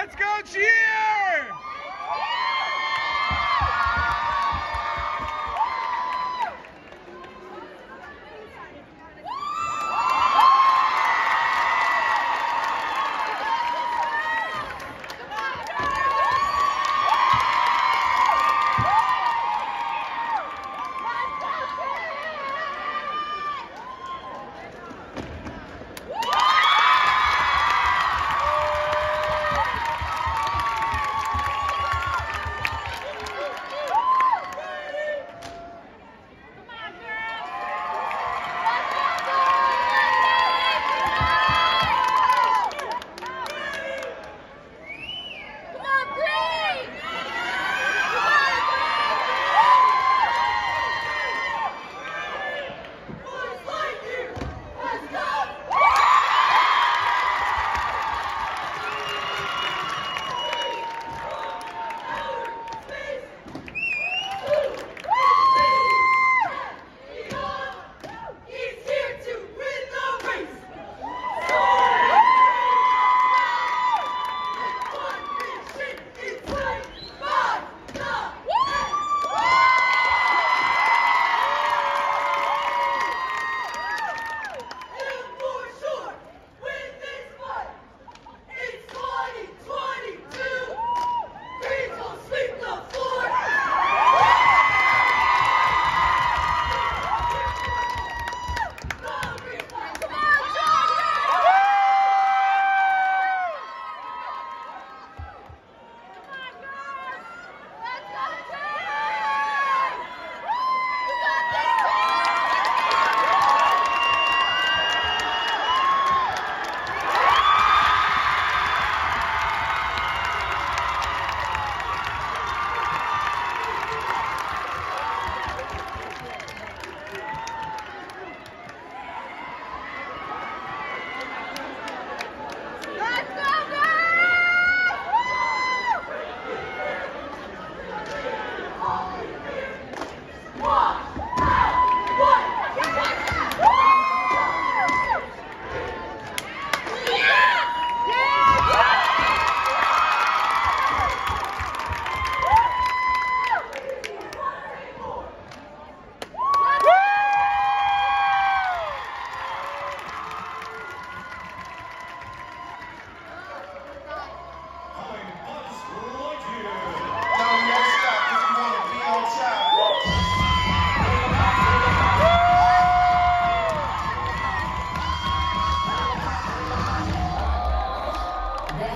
Let's go cheer!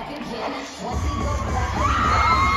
back again. Once he goes back.